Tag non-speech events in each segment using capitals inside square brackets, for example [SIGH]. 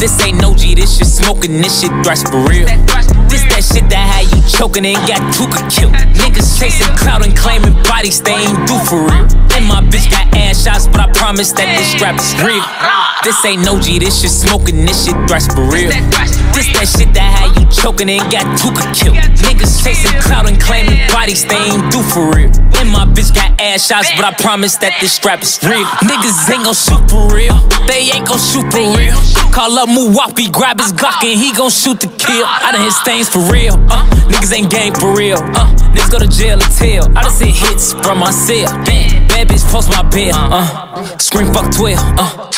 This ain't no G, this shit smoking, this shit thrash for real. This that shit that had you choking and got Tooka killed. Niggas chasing clout and claiming bodies they ain't do for real. And my bitch got ass shots, but I promise that this strap is real. This ain't no G, this shit smoking, this shit thrash for real. This that shit that had you choking and got Tooka killed. Niggas chasing clout and claiming bodies they ain't do for real. And my bitch got ass shots, but I promise that this strap is real. Niggas ain't gon' shoot for real. They ain't gon' shoot for real. Call up Muwapi, grab his Glock and he gon' shoot the kill. I done hit stains for real. Uh, niggas ain't game for real. Uh, niggas go to jail or tell. I done seen hits from my cell. Damn, bad bitch post my bill. Uh, scream fuck 12. Uh,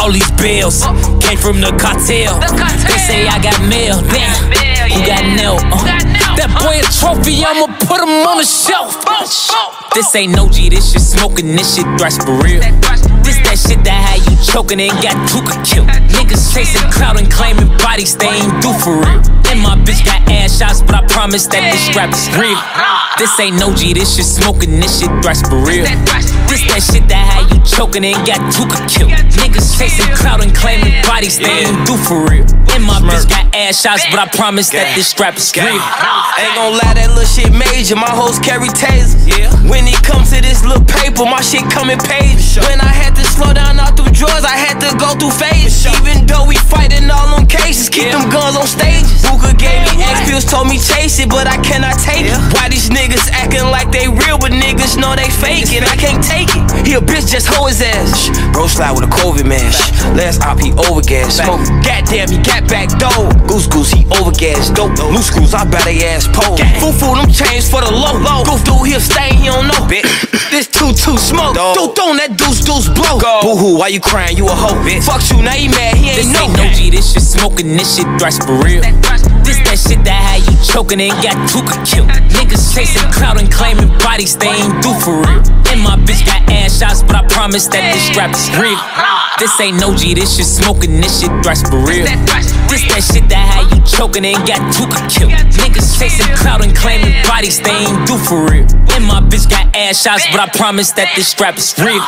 all these bills came from the cartel. They say I got mail. Damn, who got nailed? Uh, that boy a trophy, I'ma put him on the shelf. This ain't no G, this shit smoking, this shit thrash for real. This that shit that had you choking and got Tooka killed. Niggas chasing clout and claiming bodies they ain't do for real. And my bitch got ass shots, but I promise that this strap is real. This ain't no G, this shit smoking, this shit thrash for real. This that shit that had you choking and got Tooka killed. Niggas chasing clout and claiming bodies they ain't do for real. And my bitch got ass shots, but I promise that this strap is real. Ain't gon' lie, that little shit major. My hoes carry tasers. Yeah. When it comes to this little paper, my shit come in pages. When I had to slow down all through drawers, I had to go through phases. Even though we fighting all on cases, keep Yeah. them guns on stages. Booker gave me X pills, told me chase it, but I cannot take it. Know they fake it? I can't take it. He a bitch, just hoe his ass. Bro slide with a COVID mask. Last op, he overgas. Smoke. Goddamn, he got back dope. Goose goose, he overgas. Dope. Loose screws, I bet they ass pole. Foo foo, them chains for the low. low. Goof dude, he'll stay, he don't know. [COUGHS] this too too smoke. Dude, don't that deuce deuce blow. Boo hoo, why you crying? You a hoe, bitch. Fuck you, now he mad, he This ain't ain't know. no G, this shit smoking, this shit thrash for real. Choking and got Tooka killed. Niggas chasing clout and claiming bodies they ain't do for real. And my bitch got ass shots, but I promise that this strap is real. This ain't no G, this shit smoking, this shit thrash for real. This that shit that had you choking and got Tooka killed. Niggas chasing clout and claiming bodies they ain't do for real. And my bitch got ass shots, but I promise that this strap is real.